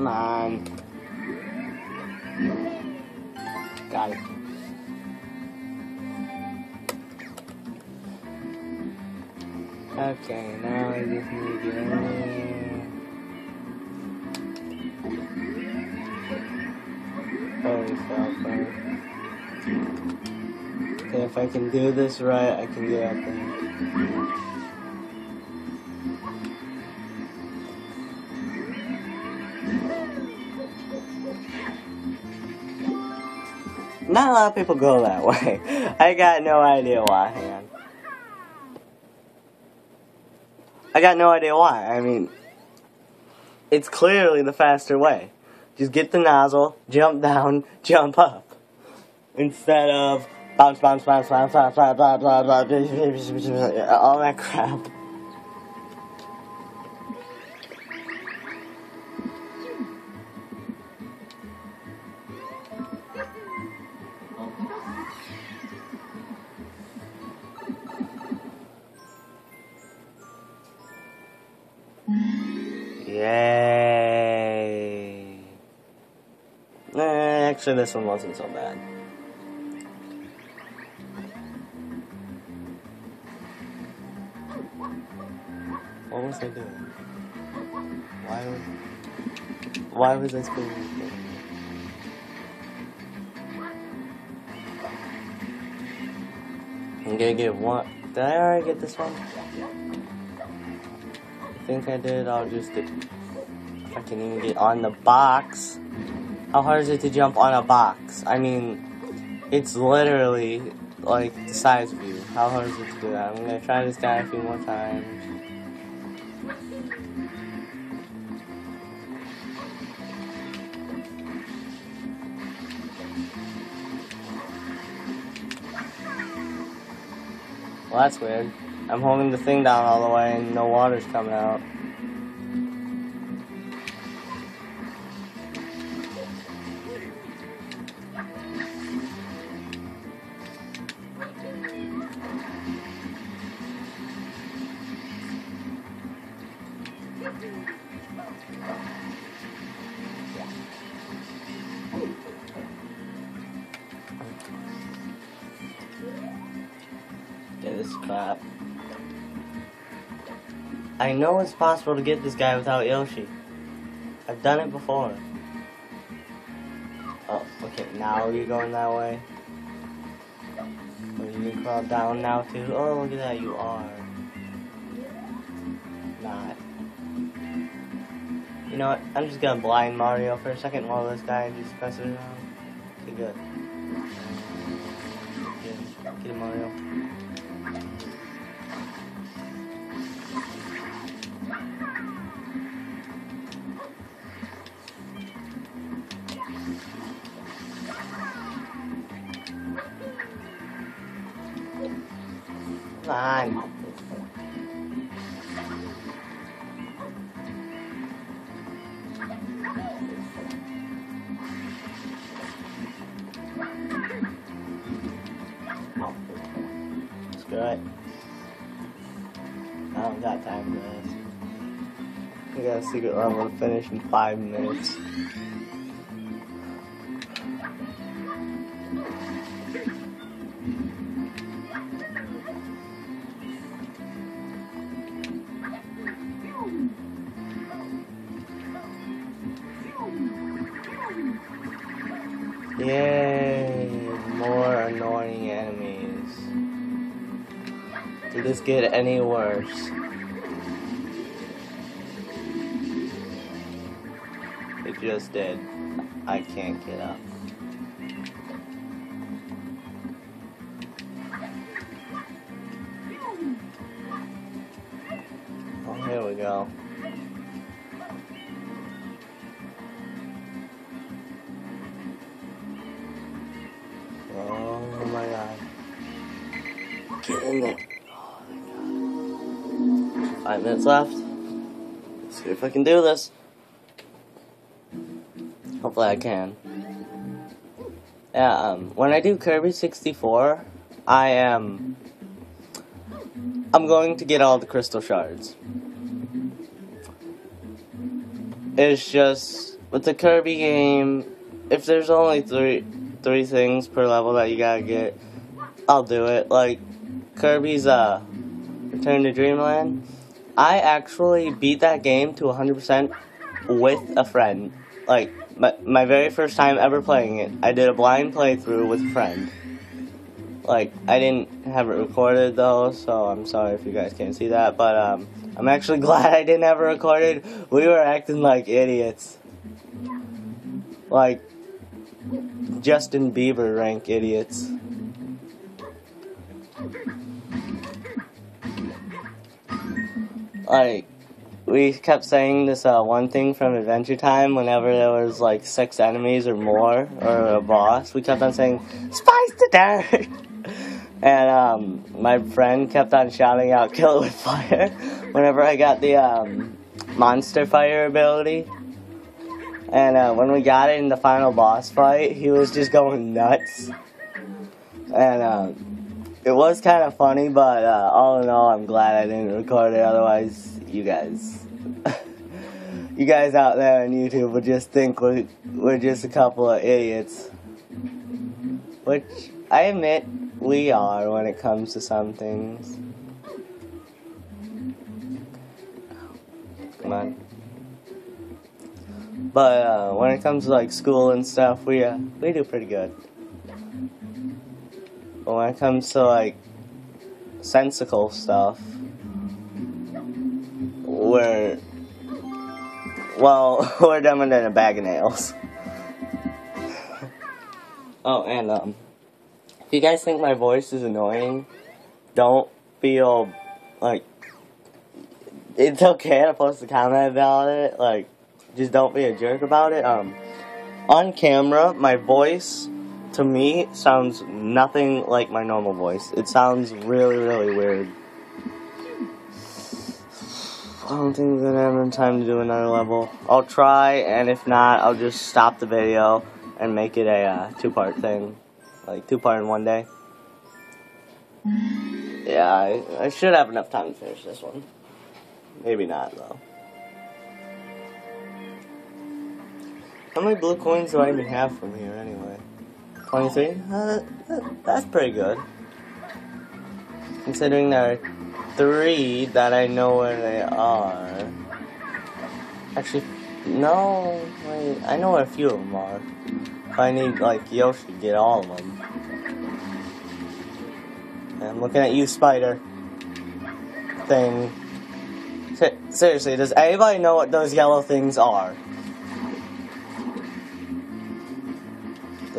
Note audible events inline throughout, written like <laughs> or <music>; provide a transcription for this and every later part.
Come on. Got it. Okay, now I just need to get in. Holy fuck, bro. Okay, if I can do this right, I can get up there. Not a lot of people go that way. I got no idea why, man. I got no idea why. I mean, it's clearly the faster way. Just get the nozzle, jump down, jump up. Instead of bounce, bounce, bounce, bounce, bounce, bounce, bounce, bounce, bounce, all that crap. Actually, this one wasn't so bad. What was I doing? Why was, why was I spinning? I'm gonna get one. Did I already get this one? I think I did. I'll just I can even get on the box. How hard is it to jump on a box? I mean, it's literally like the size of you. How hard is it to do that? I'm gonna try this guy a few more times. Well, that's weird. I'm holding the thing down all the way and no water's coming out. This is crap. I know it's possible to get this guy without Yoshi. I've done it before. Oh, okay, now you're going that way. You can crawl down now too. Oh, look at that, you are. Know what, I'm just gonna blind Mario for a second while this guy just messes around. Okay, good. Him, get him Mario. Come on. Got time. I got a secret level to finish in five minutes. Yay! More annoying enemies. Did this get any worse? Just did. I can't get up. Oh, here we go. Oh, oh my god. Get in there. Oh my god. Five minutes left. Let's see if I can do this. Hopefully I can. Yeah, um, when I do Kirby 64, I am... I'm going to get all the crystal shards. It's just, with the Kirby game, if there's only three three things per level that you gotta get, I'll do it. Like, Kirby's, uh, Return to Dreamland, I actually beat that game to 100% with a friend. Like, my, my very first time ever playing it, I did a blind playthrough with a friend. Like, I didn't have it recorded though, so I'm sorry if you guys can't see that, but um, I'm actually <laughs> glad I didn't have it recorded. We were acting like idiots. Like, Justin Bieber rank idiots. Like, we kept saying this uh, one thing from Adventure Time whenever there was like six enemies or more or a boss. We kept on saying, "Spice to dirt," <laughs> and um, my friend kept on shouting out, "Kill it with fire!" <laughs> whenever I got the um, monster fire ability. And uh, when we got it in the final boss fight, he was just going nuts. And uh, it was kind of funny, but uh, all in all, I'm glad I didn't record it. Otherwise, you guys, <laughs> you guys out there on YouTube would just think we're, we're just a couple of idiots. Which I admit we are when it comes to some things. Come on. But uh, when it comes to like school and stuff, we uh, we do pretty good. When it comes to like sensical stuff, we're well, <laughs> we're dumber than a bag of nails. <laughs> oh, and um, if you guys think my voice is annoying, don't feel like it's okay to post a comment about it. Like just don't be a jerk about it. Um, on camera, my voice to me sounds nothing like my normal voice. It sounds really, really weird. I don't think we're gonna have time to do another level. I'll try, and if not, I'll just stop the video and make it a uh, two-part thing, like two-part in one day. Yeah, I, I should have enough time to finish this one. Maybe not, though. How many blue coins do I even have from here anyway? 23? Uh, that's pretty good. Considering there are three that I know where they are. Actually, no, wait, I know where a few of them are. I need, like, Yoshi to get all of them. I'm looking at you, spider. Thing. Seriously, does anybody know what those yellow things are?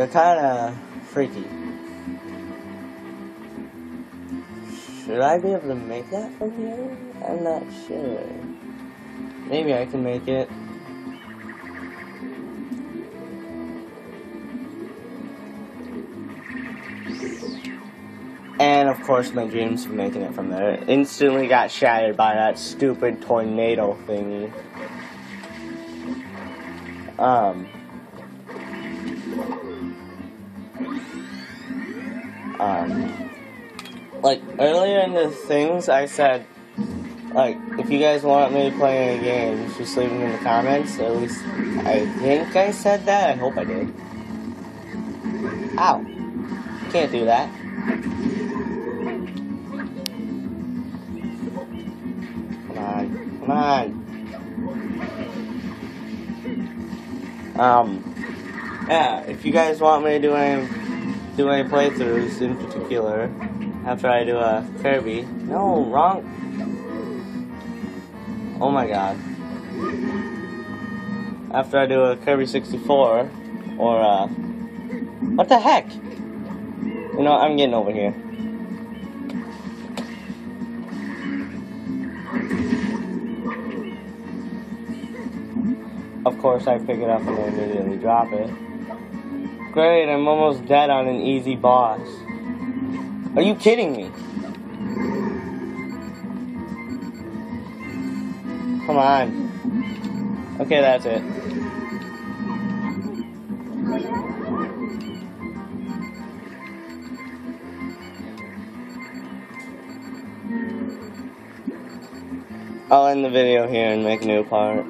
They're kind of freaky. Should I be able to make that from here? I'm not sure. Maybe I can make it. And of course, my dreams of making it from there instantly got shattered by that stupid tornado thingy. Um. Um, like earlier in the things, I said, like, if you guys want me to play any games, just leave them in the comments. At least I think I said that. I hope I did. Ow! Can't do that. Come on, come on. Um, yeah, if you guys want me to do any do any playthroughs in particular after I do a Kirby. No, wrong. Oh my god. After I do a Kirby 64, or uh, what the heck? You know, I'm getting over here. of course I pick it up and immediately drop it. Great, I'm almost dead on an easy boss. Are you kidding me? Come on. Okay, that's it. I'll end the video here and make a new part.